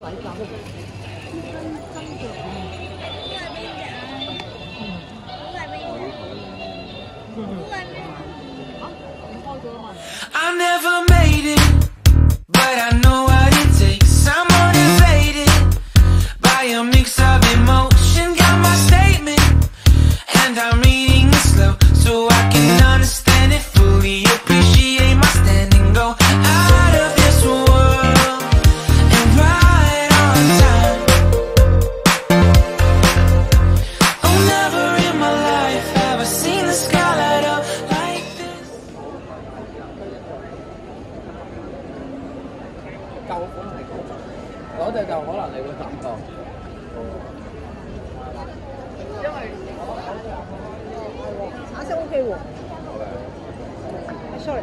I never made it, but I know what it takes. I'm motivated by a mix of emotion. Got my statement, and I'm reading 舊款係嗰隻，嗰隻就可能你會感覺。因為橙色 OK 喎。sorry。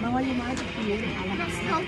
那系我要买一只电脑，